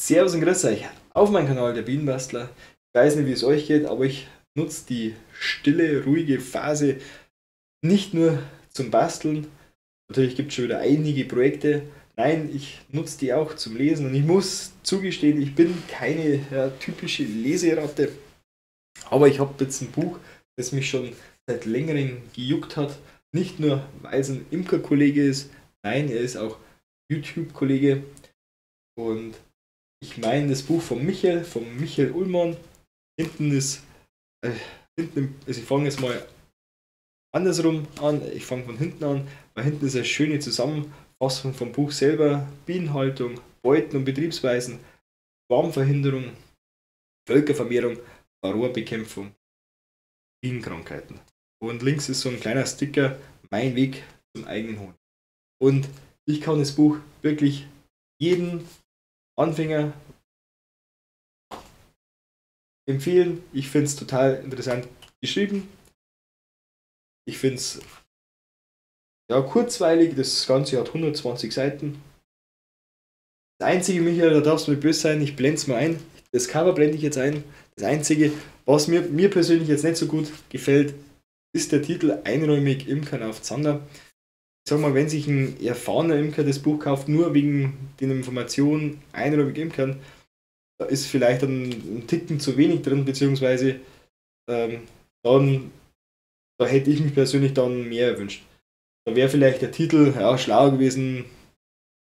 Servus und grüß euch auf meinem Kanal der Bienenbastler. Ich weiß nicht, wie es euch geht, aber ich nutze die stille, ruhige Phase nicht nur zum Basteln. Natürlich gibt es schon wieder einige Projekte. Nein, ich nutze die auch zum Lesen und ich muss zugestehen, ich bin keine ja, typische Leseratte. Aber ich habe jetzt ein Buch, das mich schon seit längerem gejuckt hat. Nicht nur, weil es ein Imkerkollege ist, nein, er ist auch YouTube-Kollege. Und ich meine das Buch von Michael, von Michael Ullmann. Hinten ist, äh, hinten, also ich fange jetzt mal andersrum an, ich fange von hinten an, weil hinten ist eine schöne Zusammenfassung vom Buch selber, Bienenhaltung, Beuten und Betriebsweisen, Warmverhinderung, Völkervermehrung, Varroabekämpfung, Bienenkrankheiten. Und links ist so ein kleiner Sticker, mein Weg zum eigenen Honig. Und ich kann das Buch wirklich jeden Anfänger empfehlen. Ich finde es total interessant geschrieben. Ich finde es ja, kurzweilig. Das Ganze hat 120 Seiten. Das einzige, Michael, da darfst du mir böse sein, ich blende es mal ein. Das Cover blende ich jetzt ein. Das einzige, was mir, mir persönlich jetzt nicht so gut gefällt, ist der Titel Einräumig Imkern auf Zander sag mal, wenn sich ein erfahrener Imker das Buch kauft, nur wegen den Informationen einräumig imkern, da ist vielleicht ein, ein Ticken zu wenig drin, beziehungsweise ähm, dann, da hätte ich mich persönlich dann mehr erwünscht. Da wäre vielleicht der Titel ja, schlau gewesen,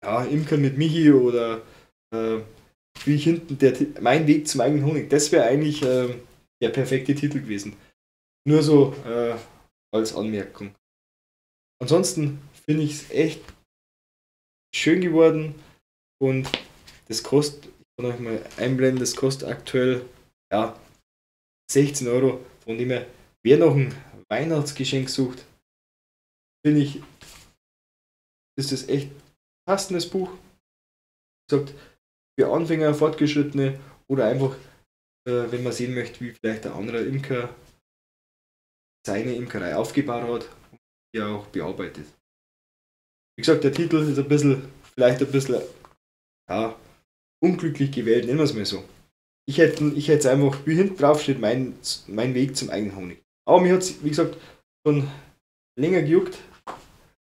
ja, Imkern mit Michi oder äh, wie ich hinten, der, mein Weg zum eigenen Honig. Das wäre eigentlich äh, der perfekte Titel gewesen. Nur so äh, als Anmerkung. Ansonsten finde ich es echt schön geworden und das kostet, ich kann euch mal einblenden, das kostet aktuell ja, 16 Euro. Von dem her, wer noch ein Weihnachtsgeschenk sucht, finde ich, ist das echt passendes Buch. Gesagt, für Anfänger, Fortgeschrittene oder einfach, äh, wenn man sehen möchte, wie vielleicht der andere Imker seine Imkerei aufgebaut hat ja auch bearbeitet. Wie gesagt, der Titel ist ein bisschen, vielleicht ein bisschen, ja, unglücklich gewählt, nennen wir es mal so. Ich hätte ich es einfach, wie hinten drauf steht, mein, mein Weg zum eigenen Honig. Aber mir hat es, wie gesagt, schon länger gejuckt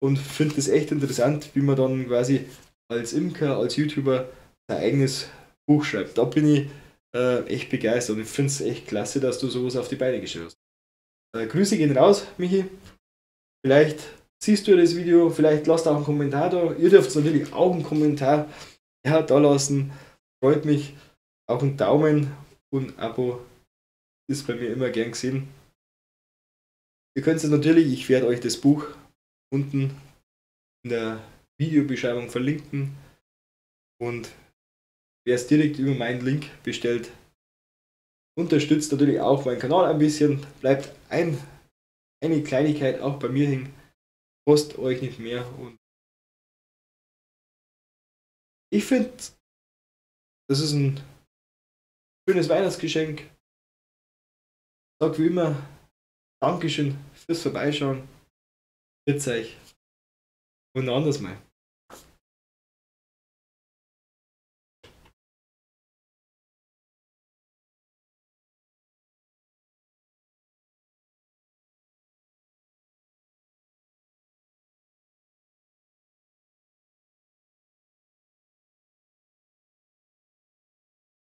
und finde es echt interessant, wie man dann quasi als Imker, als YouTuber sein eigenes Buch schreibt. Da bin ich äh, echt begeistert und ich finde es echt klasse, dass du sowas auf die Beine gestellt hast. Äh, Grüße gehen raus, Michi. Vielleicht siehst du das Video, vielleicht lasst auch einen Kommentar da. Ihr dürft natürlich auch einen Kommentar ja, da lassen. Freut mich. Auch ein Daumen und ein Abo ist bei mir immer gern gesehen. Ihr könnt es natürlich, ich werde euch das Buch unten in der Videobeschreibung verlinken. Und wer es direkt über meinen Link bestellt, unterstützt natürlich auch meinen Kanal ein bisschen. Bleibt ein eine Kleinigkeit auch bei mir hängen, kostet euch nicht mehr. Und ich finde, das ist ein schönes Weihnachtsgeschenk. Sag wie immer, Dankeschön fürs Vorbeischauen. Grüß euch und anders mal.